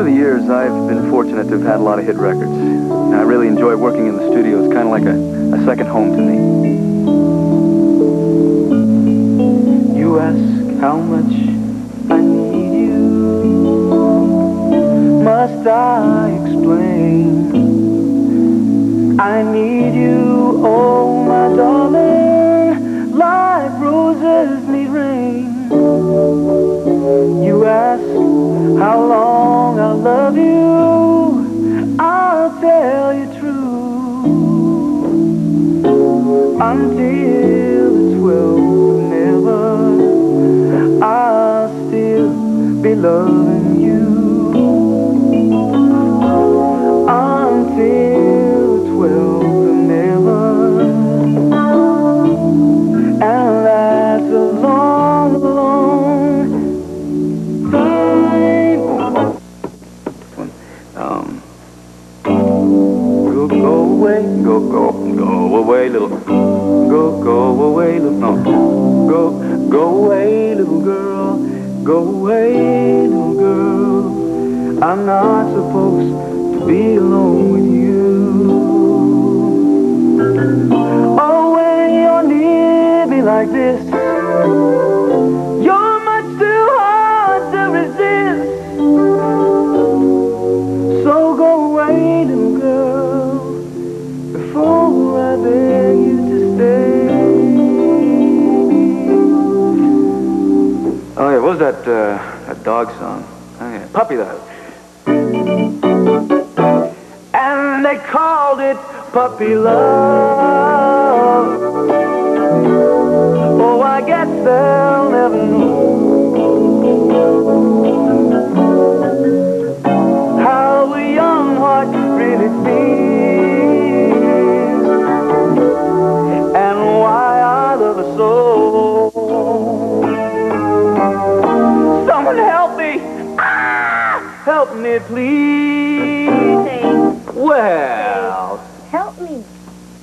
through the years, I've been fortunate to have had a lot of hit records. And I really enjoy working in the studio. It's kind of like a, a second home to me. You ask how much I need you. Must I explain? I need you, oh my darling, like roses need rain. You ask how long Until twelfth never, I'll still be loving you. Until twelfth never, and that's a long, long time. Um, go, go away, go, go away, little, go, go away, little, no, go, go away, little girl, go away, little girl. I'm not supposed to be alone with you. Oh, when you're near me like this, that? Uh, that dog song? Oh yeah, Puppy Love. And they called it Puppy Love. Oh, I guess they'll never know how a young heart really feels me, please. Well, Help me.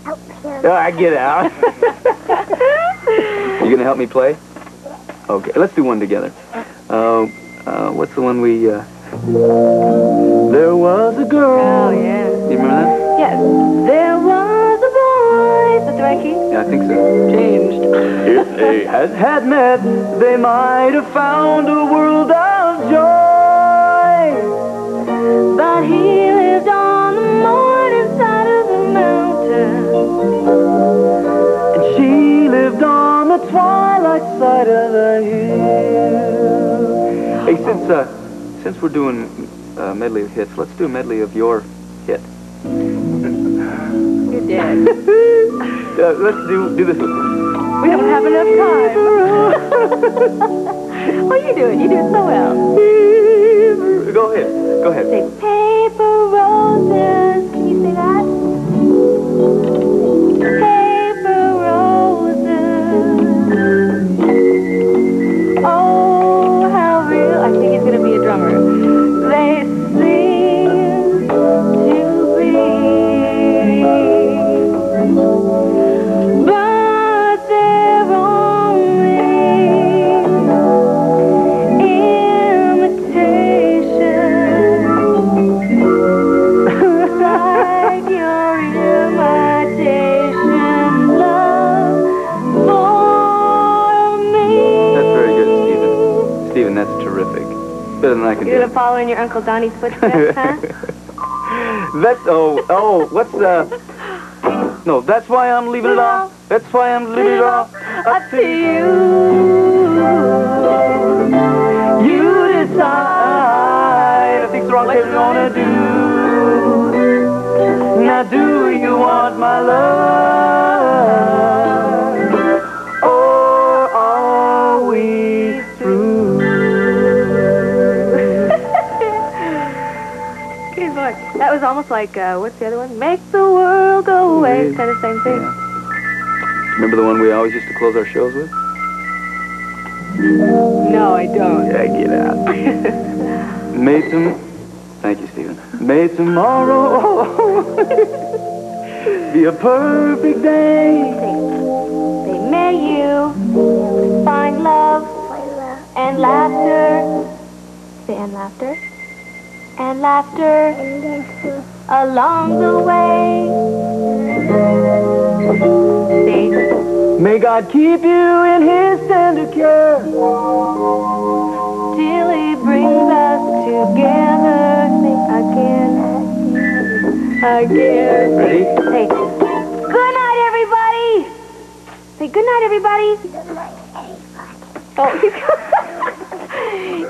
Help him. all right, get out. you gonna help me play? Okay, let's do one together. Uh, uh, what's the one we? Uh... There was a girl. Oh, yeah. You remember that? Yes. There was a boy. Is that the right key? Yeah, I think so. Changed. If they had had met, they might have found a world of joy. But he lived on the morning side of the mountain. And she lived on the twilight side of the hill. Hey, since uh, since we're doing a medley of hits, let's do a medley of your hit. You're dead. Uh, let's do do this one. We don't have enough time. oh, you do it. You do it so well. Go ahead. Go ahead. Say paper roses. Can you say that? Better than I can You're do. gonna follow in your Uncle Donny's footsteps, huh? That's oh oh what's uh no that's why I'm leaving it all. That's why I'm leaving it all up to you. You decide. I think the wrong thing gonna do. Now do you want my love almost like, uh, what's the other one? Make the world go away. It's kind of same thing. Remember the one we always used to close our shows with? No, I don't. Yeah, get out. May tom- Thank you, Stephen. May tomorrow be a perfect day. Say, may you find love My love. and laughter. Say, and laughter and laughter along the way. May God keep you in his tender care till he brings us together again, again. Ready? Hey, good night, everybody. Say, good night, everybody. Good night, everybody. Oh, he's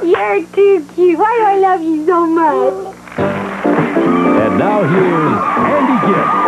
you're too cute. Why do I love you so much? And now here's Andy Gibb.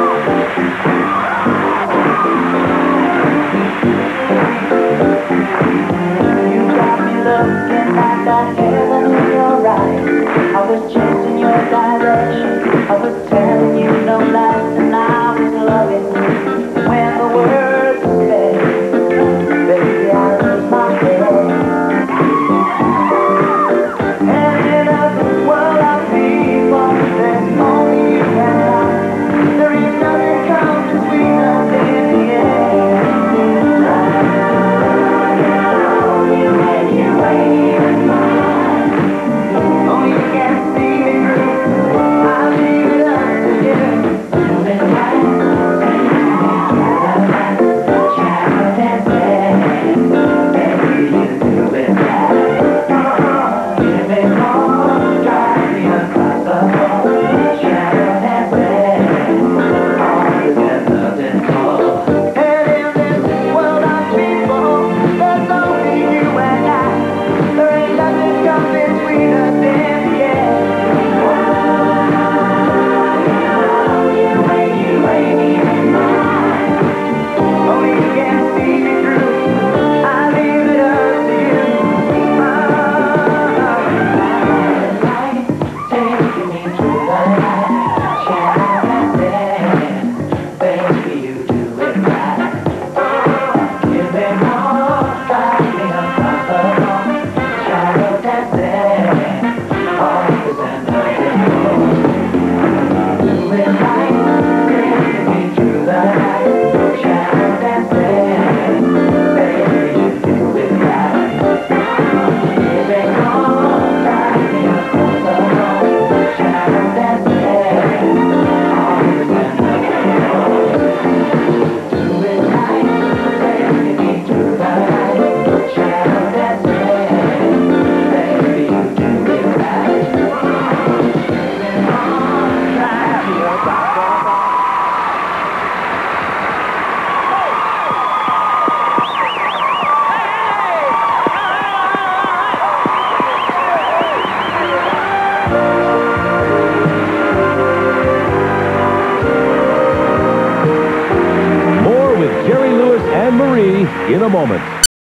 in a moment.